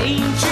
danger.